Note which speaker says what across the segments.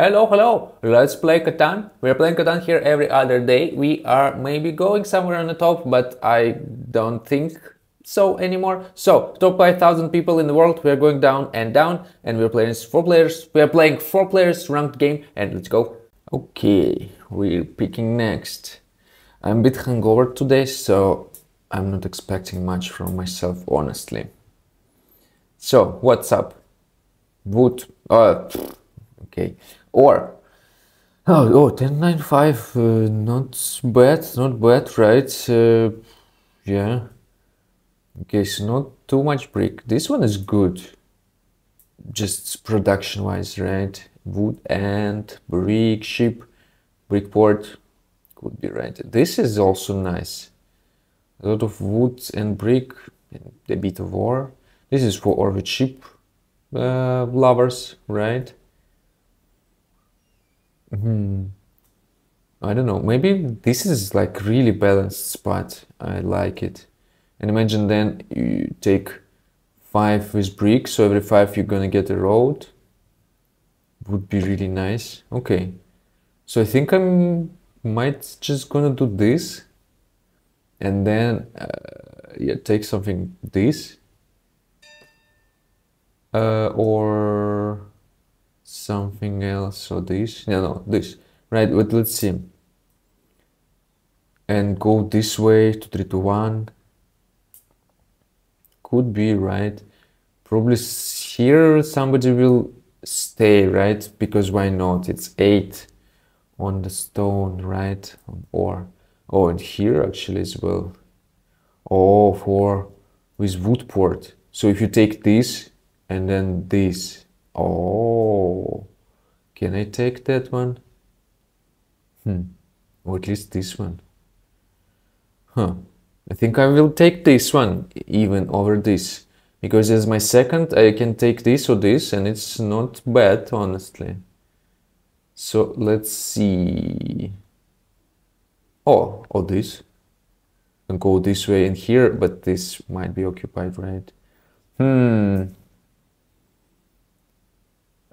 Speaker 1: Hello, hello! Let's play Catan. We're playing Catan here every other day. We are maybe going somewhere on the top, but I don't think so anymore. So, top 5000 people in the world, we're going down and down, and we're playing four players. We are playing four players ranked game, and let's go. Okay, we're picking next. I'm a bit hungover today, so I'm not expecting much from myself, honestly. So, what's up? Wood. Uh, okay. Or, oh, oh 1095, uh, not bad, not bad, right? Uh, yeah. Okay, so not too much brick. This one is good. Just production wise, right? Wood and brick ship, brick port could be right. This is also nice. A lot of wood and brick, and a bit of ore. This is for orbit ship uh, lovers, right? Hmm. I don't know. Maybe this is like really balanced spot. I like it. And imagine then you take five with brick, so every five you're gonna get a road. Would be really nice. Okay. So I think I'm might just gonna do this and then uh, yeah take something this uh, or something else. Or this no no this. Right but let's see. And go this way to 3 to 1 could be right? Probably here somebody will stay right? Because why not? It's 8 on the stone right? Or oh and here actually as well. Oh for with wood port. So if you take this and then this oh can I take that one? Hmm or at least this one. Huh I think I will take this one even over this because as my second I can take this or this and it's not bad honestly. So let's see. Oh or this. And go this way and here but this might be occupied right? Hmm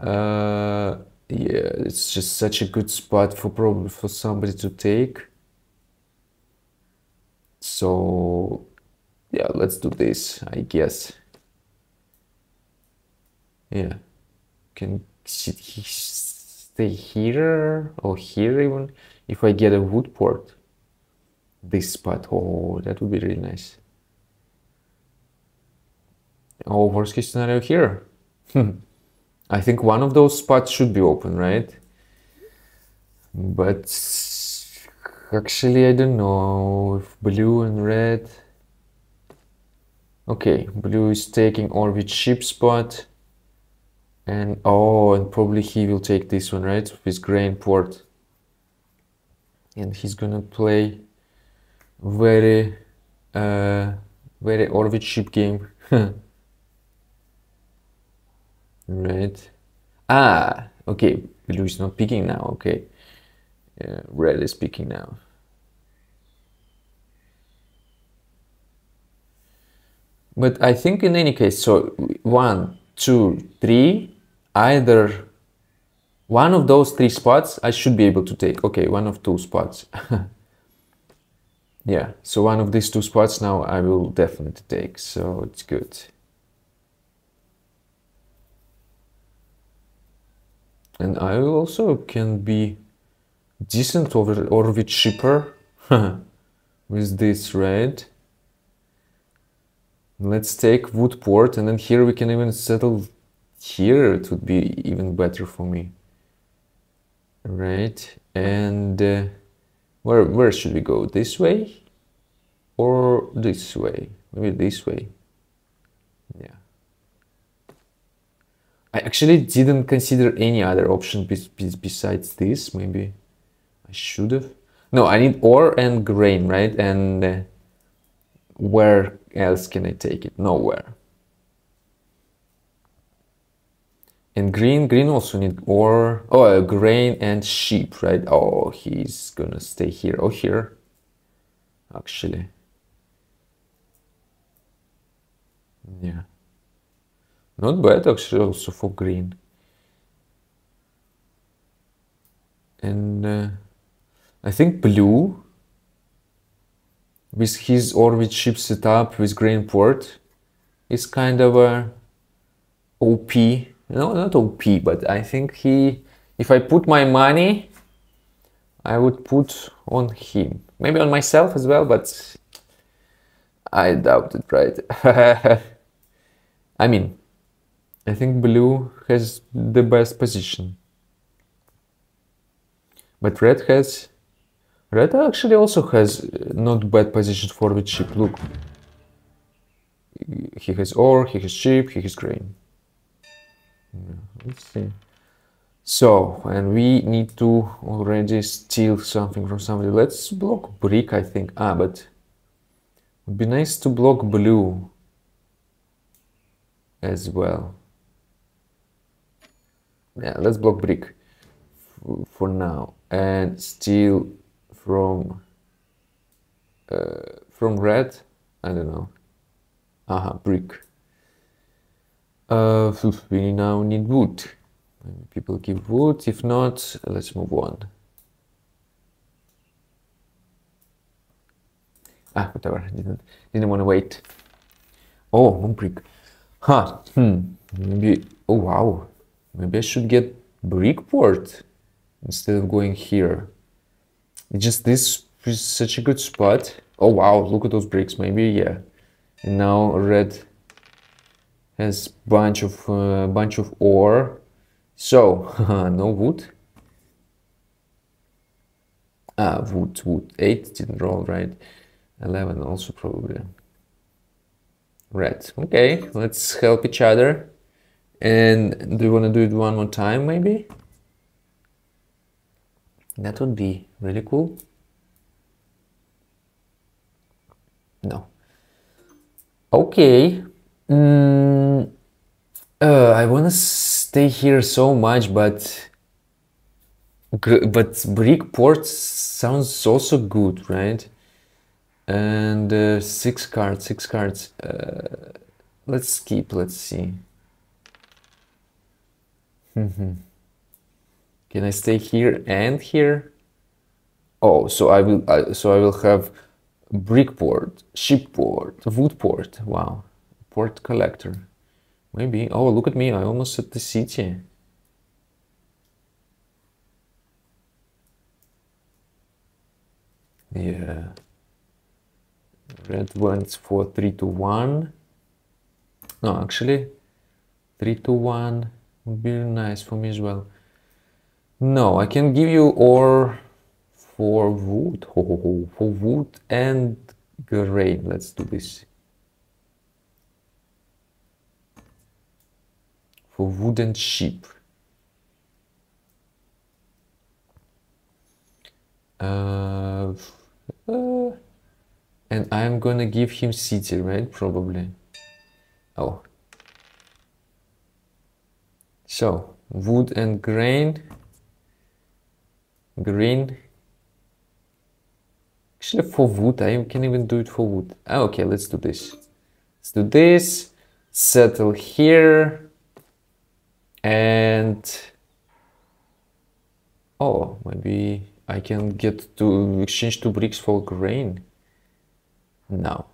Speaker 1: uh, yeah, it's just such a good spot for probably for somebody to take. So yeah, let's do this, I guess. Yeah, can stay here or here even if I get a wood port. This spot, oh, that would be really nice. Oh, worst case scenario here. I think one of those spots should be open, right? But actually, I don't know if blue and red. Okay, blue is taking all orbit ship spot. And oh, and probably he will take this one, right? With grain port. And he's gonna play very, uh, very orbit ship game. Red. Ah, okay. Blue is not picking now. Okay. Uh, red is picking now. But I think in any case, so one, two, three, either one of those three spots I should be able to take. Okay, one of two spots. yeah, so one of these two spots now I will definitely take, so it's good. And I also can be decent over orbit cheaper with this red. Let's take wood port and then here we can even settle here. It would be even better for me. Right, and uh, where, where should we go? This way or this way? Maybe this way. I actually didn't consider any other option besides this. Maybe I should have. No, I need ore and grain, right? And uh, where else can I take it? Nowhere. And green, green also need ore. Oh, uh, grain and sheep, right? Oh, he's gonna stay here. Oh, here. Actually. Yeah. Not bad actually also for green. And uh, I think blue, with his orbit ship setup with green port, is kind of a OP. No, not OP, but I think he, if I put my money, I would put on him. Maybe on myself as well, but I doubt it, right? I mean, I think blue has the best position. But red has... Red actually also has not bad position for the chip, look. He has ore, he has chip, he has grain. Let's see. So, and we need to already steal something from somebody. Let's block brick, I think. Ah, but would be nice to block blue as well. Yeah, let's block brick for now and steal from uh, from red. I don't know. Aha, brick. Uh, we now need wood. People give wood. If not, let's move on. Ah, whatever. Didn't didn't want to wait. Oh, one brick. Huh. Hmm. Maybe. Oh wow. Maybe I should get brick port instead of going here. It's just this is such a good spot. Oh wow! Look at those bricks. Maybe yeah. And now red has bunch of uh, bunch of ore. So no wood. Ah, wood, wood. Eight didn't roll right. Eleven also probably. Red. Okay, let's help each other. And do you want to do it one more time, maybe? That would be really cool. No. Okay. Mm, uh, I want to stay here so much, but but brick port sounds also good, right? And uh, six cards, six cards. Uh, let's skip. Let's see. Mm-hmm. Can I stay here and here? Oh, so I will. Uh, so I will have brick port, ship port, wood port. Wow, port collector. Maybe. Oh, look at me! I almost at the city. Yeah. Red went for three to one. No, actually, three to one would be nice for me as well. No, I can give you ore for wood, ho, ho, ho, for wood and grain. Let's do this. For wood and sheep. Uh, uh, and I'm gonna give him city, right? Probably. Oh. So, wood and grain. Green. Actually, for wood, I can even do it for wood. Ah, okay, let's do this. Let's do this. Settle here. And... Oh, maybe I can get to exchange two bricks for grain. No.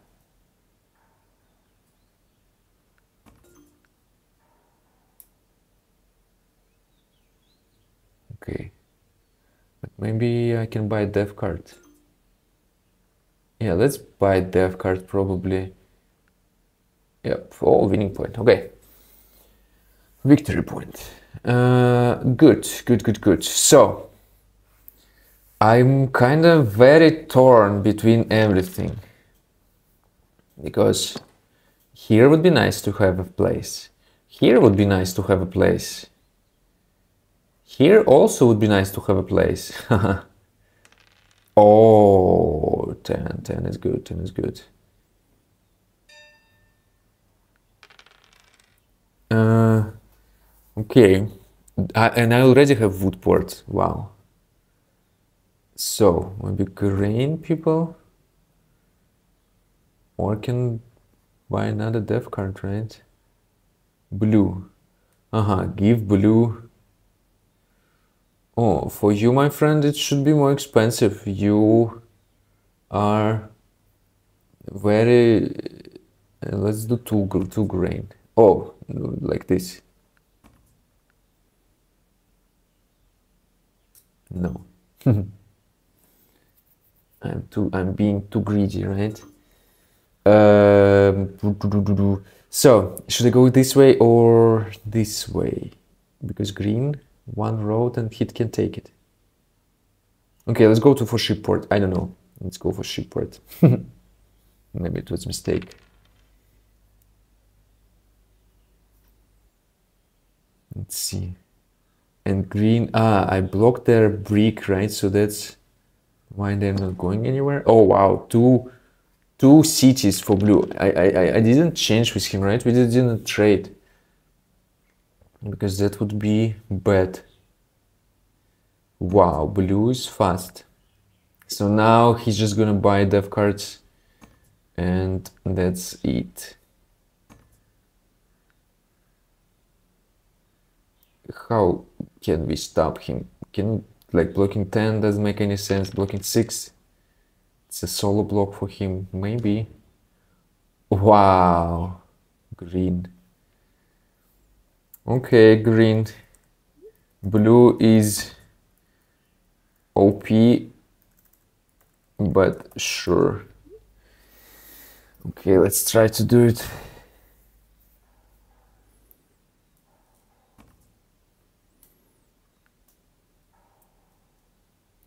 Speaker 1: Okay. But maybe I can buy a dev card. Yeah, let's buy a dev card probably. Yep, oh, winning point. Okay. Victory point. Uh, good, good, good, good. So, I'm kind of very torn between everything. Because here would be nice to have a place. Here would be nice to have a place. Here also would be nice to have a place. oh, 10, 10 is good, 10 is good. Uh, okay, I, and I already have wood port, wow. So, maybe green people? Or can buy another dev card, right? Blue. Uh-huh, give blue Oh, for you, my friend, it should be more expensive. You are very... Uh, let's do two, two grain. Oh, like this. No. I'm too I'm being too greedy, right? Um, so should I go this way or this way? Because green, one road and hit can take it. Okay, let's go to for shipport. I don't know. Let's go for shipport. Maybe it was mistake. Let's see. And green, ah, I blocked their brick, right? So that's why they're not going anywhere. Oh, wow, two, two cities for blue. I, I, I didn't change with him, right? We just didn't trade. Because that would be bad. Wow, blue is fast. So now he's just gonna buy dev cards and that's it. How can we stop him? Can like blocking 10 doesn't make any sense. Blocking 6, it's a solo block for him, maybe. Wow, green. Okay, green. Blue is OP, but sure. Okay, let's try to do it.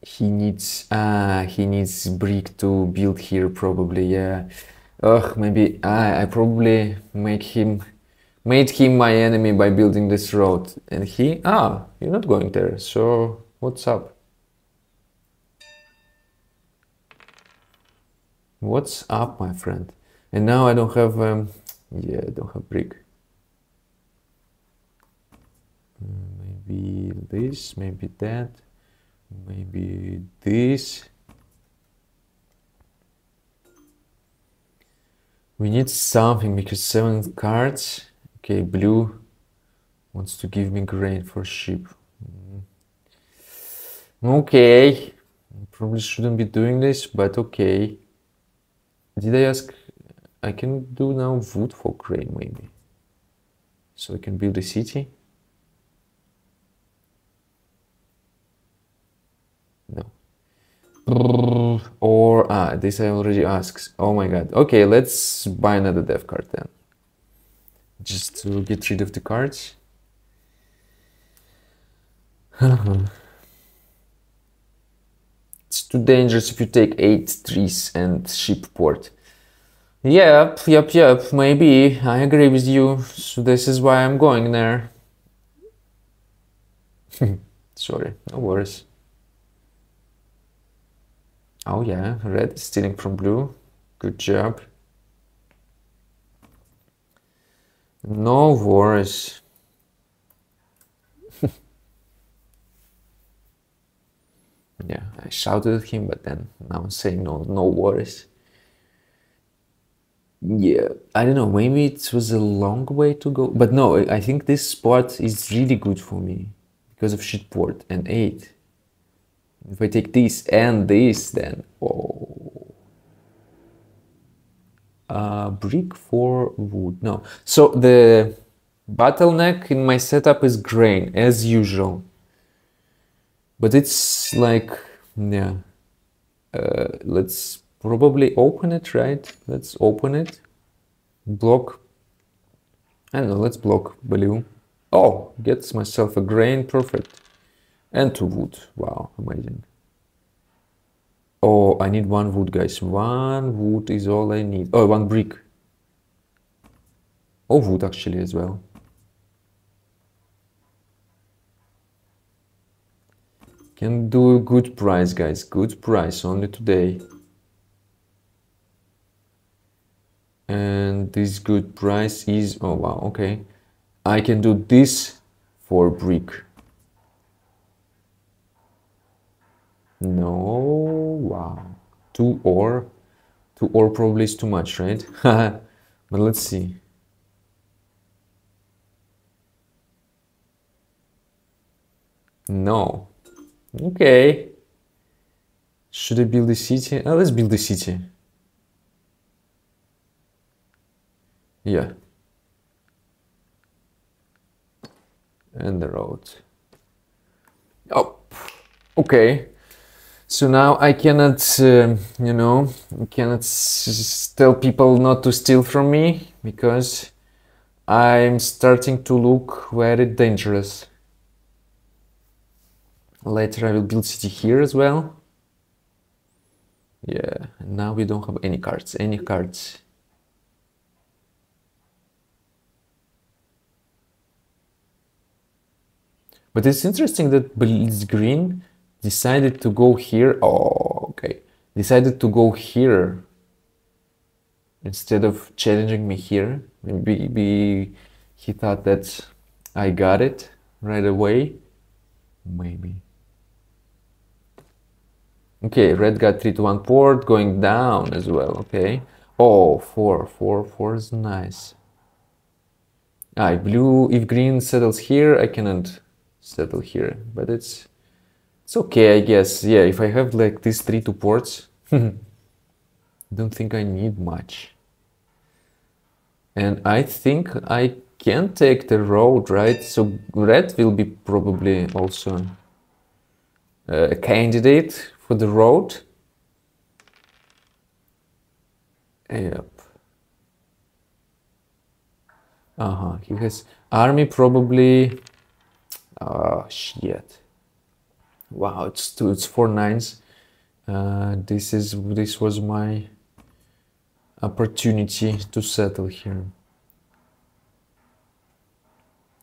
Speaker 1: he needs uh he needs brick to build here probably yeah ugh maybe I, I probably make him made him my enemy by building this road. And he ah you're not going there. So what's up? What's up my friend? And now I don't have um yeah I don't have brick. Maybe this maybe that maybe this. We need something because seven cards okay blue wants to give me grain for sheep mm. okay probably shouldn't be doing this but okay did I ask I can do now wood for grain maybe so I can build a city No. Or, ah, this I already asked. Oh my god. Okay, let's buy another dev card then. Just to get rid of the cards. it's too dangerous if you take 8 trees and ship port. Yep, yep, yep, maybe. I agree with you. So this is why I'm going there. Sorry, no worries. Oh yeah, red stealing from blue. Good job. No worries. yeah, I shouted at him, but then now I'm saying no, no worries. Yeah, I don't know, maybe it was a long way to go. But no, I think this spot is really good for me because of shitport and 8. If I take this and this, then oh, uh, brick for wood. No, so the bottleneck in my setup is grain as usual, but it's like yeah. Uh, let's probably open it, right? Let's open it. Block. I don't know. Let's block blue. Oh, gets myself a grain. Perfect. And two wood. Wow, amazing. Oh, I need one wood, guys. One wood is all I need. Oh, one brick. Oh, wood actually as well. Can do a good price, guys. Good price, only today. And this good price is... Oh, wow, okay. I can do this for brick. No, wow. Two ore. Two ore probably is too much, right? but let's see. No. Okay. Should I build the city? Oh, let's build the city. Yeah. And the road. Oh, okay. So now I cannot, uh, you know, cannot tell people not to steal from me because I'm starting to look very dangerous. Later I will build city here as well. Yeah, now we don't have any cards, any cards. But it's interesting that Blitzgreen decided to go here. Oh, okay. Decided to go here instead of challenging me here. Maybe he thought that I got it right away. Maybe. Okay, red got 3 to 1 port, going down as well, okay. Oh, 4, 4, 4 is nice. Ah, blue, if green settles here, I cannot settle here, but it's it's okay, I guess. Yeah, if I have like these three two ports, don't think I need much. And I think I can take the road, right? So red will be probably also a candidate for the road. Yep. Uh-huh, he has army probably Oh shit! Wow, it's two, it's four nines. Uh, this is this was my opportunity to settle here.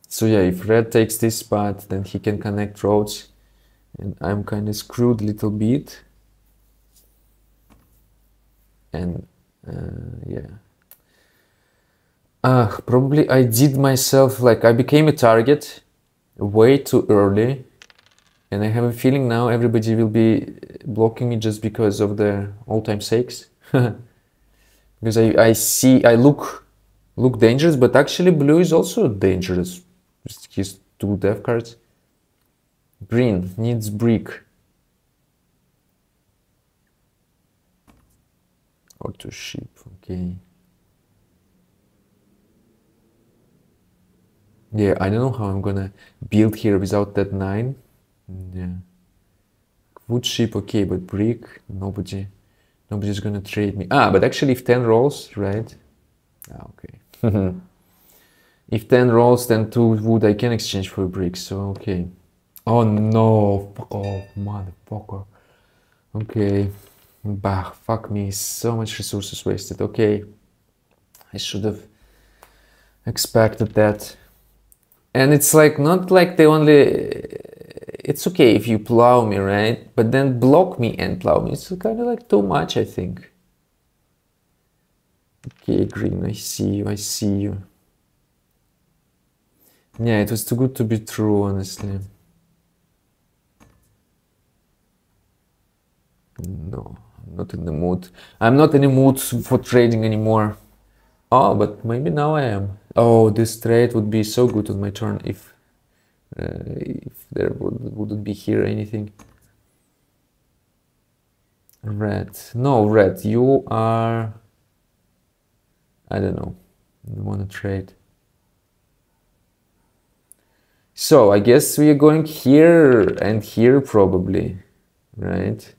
Speaker 1: So yeah, if red takes this spot, then he can connect roads, and I'm kind of screwed a little bit. And uh, yeah. Uh, probably I did myself like I became a target way too early and I have a feeling now everybody will be blocking me just because of the all-time sakes. Because I, I see I look look dangerous but actually blue is also dangerous. His two dev cards. Green needs brick. Or two sheep okay. Yeah, I don't know how I'm gonna build here without that nine. Yeah. Wood ship, okay, but brick, nobody, nobody's gonna trade me. Ah, but actually if 10 rolls, right? Ah, okay. if 10 rolls, then 2 wood I can exchange for a brick, so okay. Oh no, fuck off, motherfucker. Okay. Bah, fuck me, so much resources wasted. Okay. I should have expected that and it's like not like they only it's okay if you plow me right? But then block me and plow me. It's kind of like too much i think. Okay green i see you i see you. Yeah it was too good to be true honestly. No i'm not in the mood. I'm not in the mood for trading anymore. Oh but maybe now i am. Oh, this trade would be so good on my turn if Uh, if there would, wouldn't be here anything. Red. No, red. You are... I don't know. I want to trade. So, I guess we are going here and here probably, right?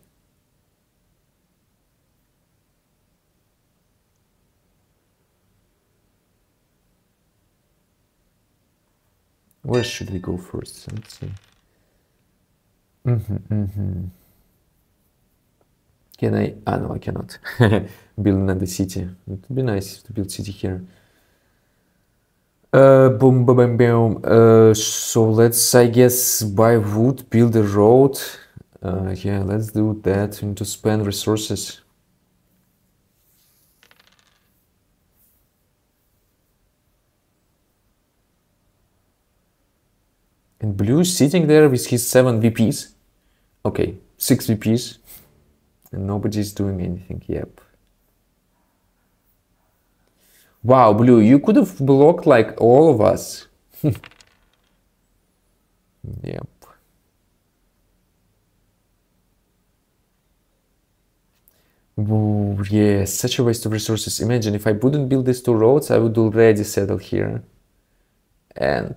Speaker 1: Where should we go first? Let's see. Mm -hmm, mm -hmm. Can I? Ah, no, I cannot. build another city. It would be nice to build city here. Uh, boom, boom, boom, boom. Uh, so let's, I guess, buy wood, build a road. Uh, yeah, let's do that. We need to spend resources. Blue sitting there with his seven VPs. Okay, six VPs. And nobody's doing anything. Yep. Wow, Blue, you could have blocked like all of us. yep. Ooh, yeah, such a waste of resources. Imagine if I wouldn't build these two roads, I would already settle here. And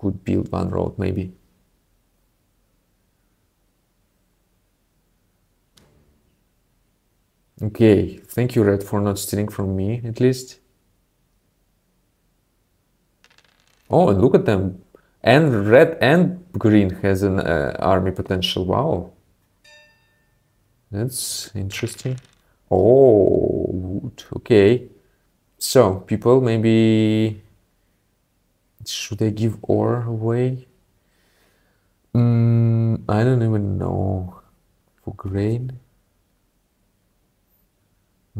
Speaker 1: could build one road, maybe. Okay, thank you, Red, for not stealing from me, at least. Oh, and look at them. And red and green has an uh, army potential. Wow. That's interesting. Oh, okay. So, people, maybe... Should I give ore away? Mm, I don't even know. For grain?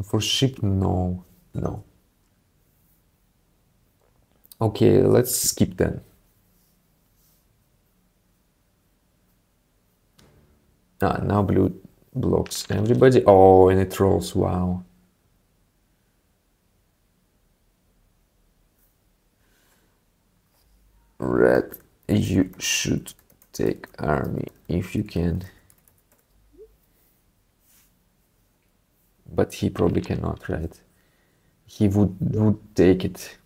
Speaker 1: For sheep, no. No. Okay, let's skip then. Ah, now blue blocks everybody. Oh, and it rolls, wow. Red, you should take army if you can. But he probably cannot, right? He would, would take it.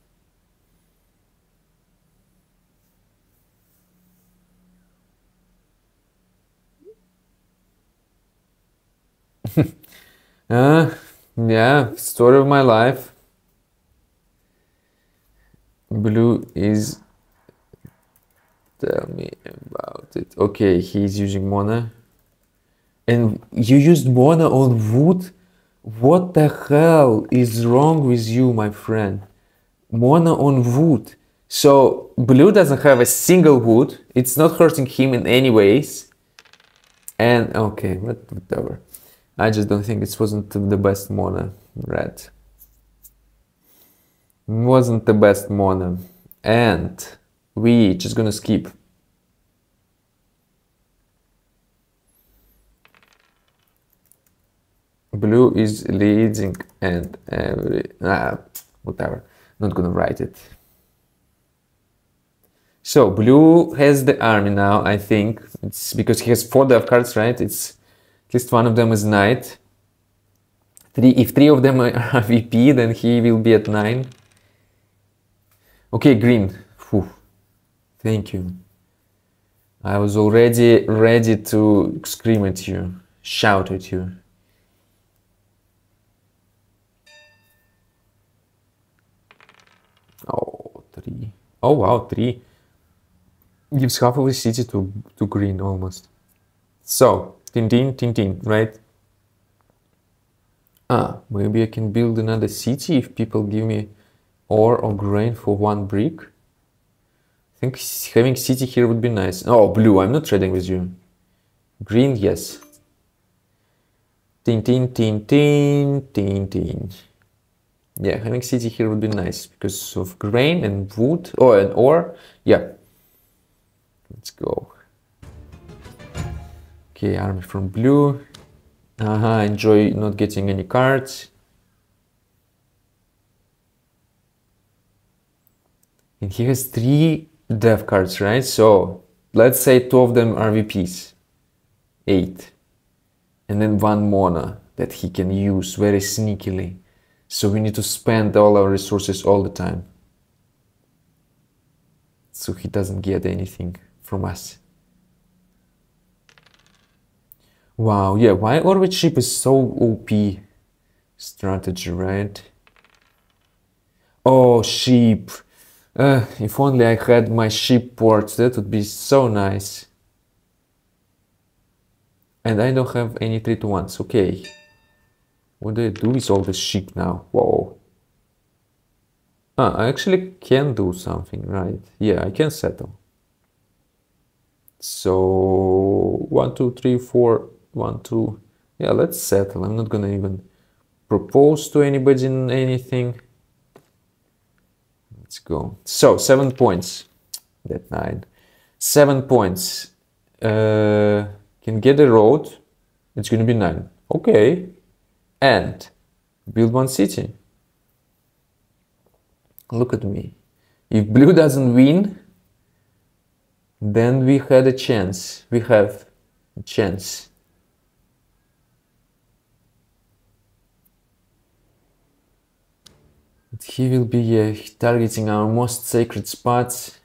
Speaker 1: uh, yeah, story of my life. Blue is. Tell me about it. Okay, he's using Mona. And you used Mona on wood? What the hell is wrong with you, my friend? Mona on wood. So, Blue doesn't have a single wood. It's not hurting him in any ways. And, okay, whatever. I just don't think it wasn't the best Mona red. Wasn't the best Mona. And we just gonna skip. Blue is leading and every ah, whatever. Not gonna write it. So blue has the army now, I think. It's because he has four dev cards, right? It's at least one of them is knight. Three, if three of them are VP, then he will be at 9. Okay, green. Thank you. I was already ready to scream at you, shout at you. Oh, three. Oh wow, three. Gives half of the city to, to green almost. So, Tintin, Tintin, right? Ah, maybe I can build another city if people give me ore or grain for one brick. Think having city here would be nice. Oh, blue, I'm not trading with you. Green, yes. Tintin, Tintin, Tintin. Yeah, having city here would be nice because of grain and wood, oh, and ore. Yeah. Let's go. Okay, army from blue. Uh -huh, enjoy not getting any cards. And he has three dev cards, right? So let's say two of them are VPs. Eight. And then one Mona that he can use very sneakily. So we need to spend all our resources all the time. So he doesn't get anything from us. Wow, yeah, why orbit ship is so OP strategy, right? Oh, sheep. Uh, if only I had my ship ports, that would be so nice. And I don't have any 3 to 1s, okay. What do I do with all the sheep now? Whoa. Ah, I actually can do something, right? Yeah, I can settle. So, one, two, three, four, one, two. Yeah, let's settle. I'm not gonna even propose to anybody anything. Let's go. So, seven points. That nine. Seven points. Uh, can get a road. It's gonna be nine. Okay. And build one city. Look at me. If blue doesn't win, then we had a chance. We have a chance. He will be uh, targeting our most sacred spots.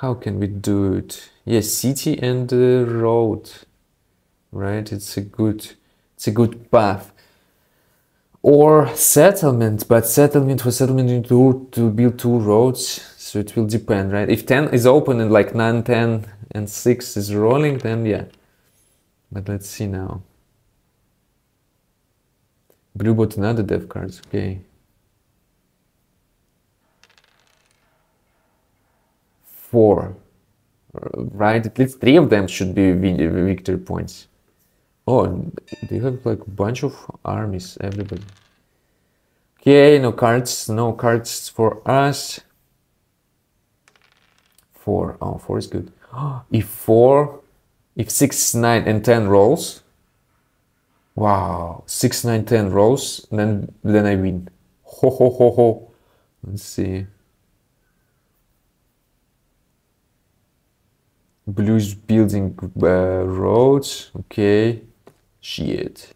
Speaker 1: How can we do it? Yes, city and uh, road, right? It's a good, it's a good path. Or settlement, but settlement for settlement you need to build two roads, so it will depend, right? If 10 is open and like 9, 10 and 6 is rolling, then yeah. But let's see now. Blue bought another dev cards, okay. Four, uh, right? At least three of them should be victory points. Oh, they have like a bunch of armies, everybody. Okay, no cards, no cards for us. Four, oh, four is good. If four, if six, nine, and ten rolls, Wow, 6, 9, 10 rolls, then then I win. Ho ho ho ho. Let's see. Blues building uh, roads. Okay. Shit.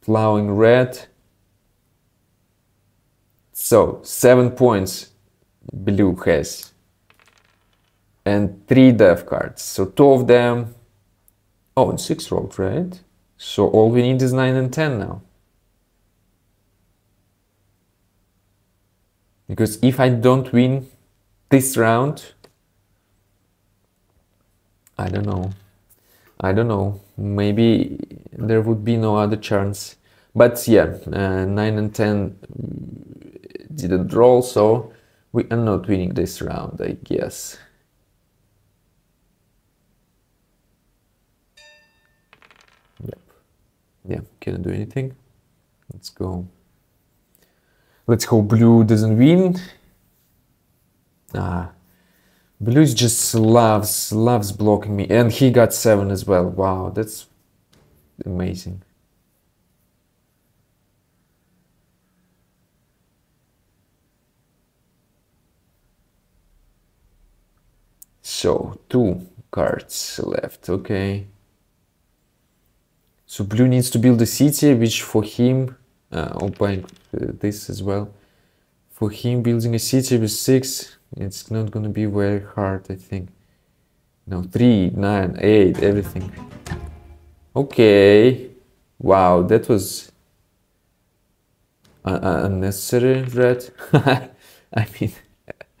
Speaker 1: Plowing red. So, 7 points blue has. And 3 dev cards. So, 2 of them. Oh, and 6 rolls, right? So all we need is 9 and 10 now. Because if I don't win this round, I don't know. I don't know. Maybe there would be no other chance. But yeah, uh, 9 and 10 didn't roll, so we are not winning this round, I guess. Yeah, cannot do anything. Let's go. Let's hope blue doesn't win. Ah, blue just loves, loves blocking me. And he got seven as well. Wow, that's amazing. So, two cards left, okay. So blue needs to build a city, which for him, uh, opening uh, this as well, for him building a city with six, it's not gonna be very hard, I think. No, three, nine, eight, everything. Okay. Wow, that was unnecessary red. I mean,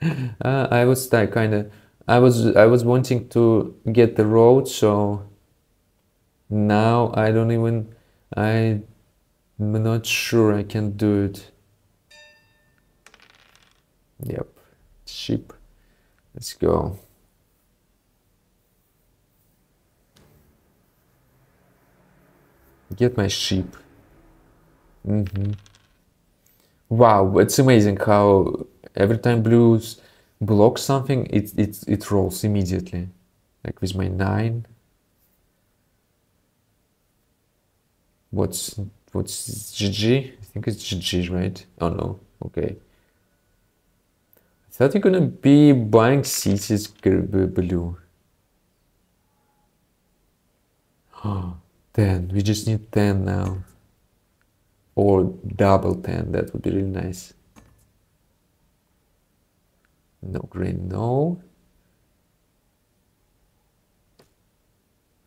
Speaker 1: uh, I was like kind of, I was I was wanting to get the road, so now I don't even I'm not sure I can do it. Yep sheep let's go. Get my sheep mm -hmm. wow it's amazing how every time blues blocks something it, it, it rolls immediately. Like with my nine What's what's GG? I think it's GG, right? Oh no, okay. I thought you're gonna be buying cities blue. Oh, 10. We just need 10 now. Or double 10, that would be really nice. No green, no.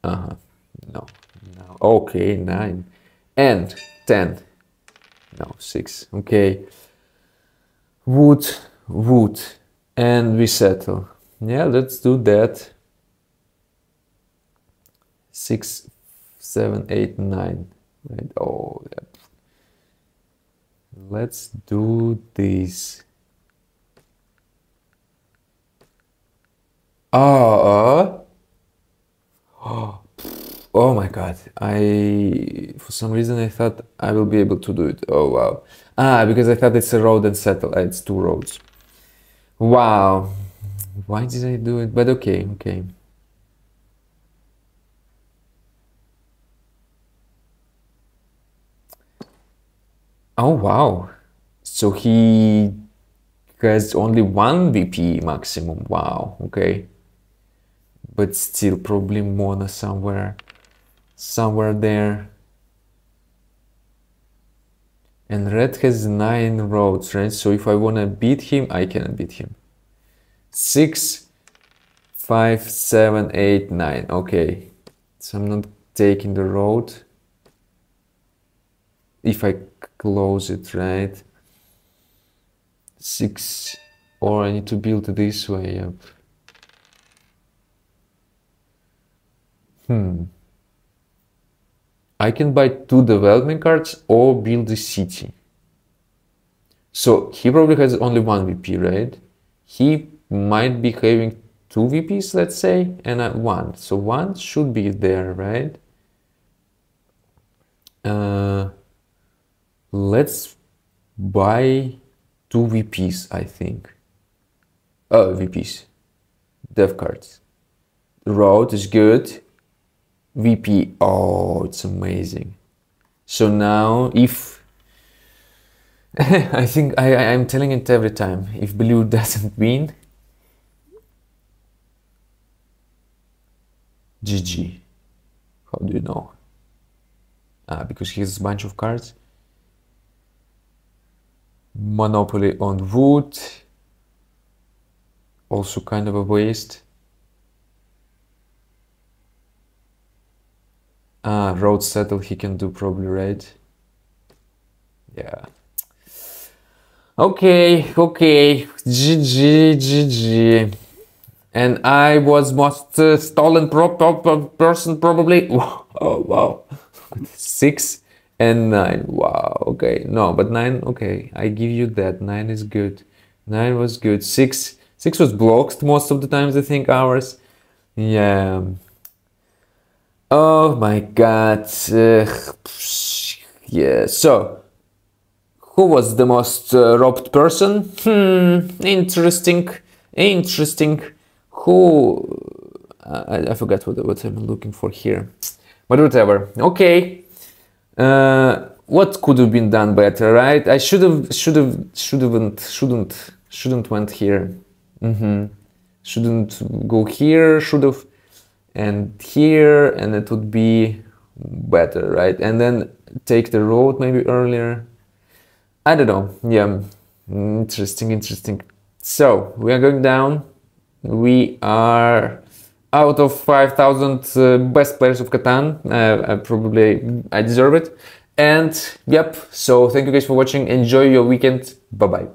Speaker 1: Uh-huh, no, no. Okay, 9 and 10 no 6 okay. Wood wood. And we settle. Yeah let's do that. Six seven eight nine. Right? Oh yeah. let's do this. Ah. Uh, oh Oh my god, I for some reason I thought I will be able to do it. Oh wow. Ah, because I thought it's a road and settle. It's two roads. Wow. Why did I do it? But okay, okay. Oh wow. So he has only one VP maximum. Wow, okay. But still probably Mona somewhere somewhere there. And red has nine roads, right? So if I wanna beat him, I can beat him. Six, five, seven, eight, nine. Okay. So I'm not taking the road. If I close it, right? Six, or I need to build this way up. Hmm. I can buy two development cards or build a city. So he probably has only one VP, right? He might be having two VPs, let's say, and one. So one should be there, right? Uh, let's buy two VPs, I think. Oh, VPs. Dev cards. Road is good. VP, oh, it's amazing. So now if I think I, I'm telling it every time, if blue doesn't win, GG. How do you know? Ah, because he has a bunch of cards. Monopoly on wood. Also kind of a waste. Ah, road settle he can do probably, right? Yeah. Okay, okay. GG, GG. And I was most uh, stolen pro pro person probably. Oh, wow. Six and nine. Wow. Okay. No, but nine. Okay. I give you that. Nine is good. Nine was good. Six. Six was blocked most of the times. I think ours. Yeah. Oh my god. Uh, yeah, so who was the most uh, robbed person? Hmm, interesting, interesting. Who? I, I forgot what, what I'm looking for here, but whatever. Okay. Uh, what could have been done better, right? I should have, should have, shouldn't, shouldn't, shouldn't went here. Mm -hmm. Shouldn't go here. Should have and here and it would be better right? And then take the road maybe earlier. I don't know. Yeah interesting interesting. So we are going down. We are out of 5000 uh, best players of Catan. Uh, I probably I deserve it. And yep so thank you guys for watching. Enjoy your weekend. Bye bye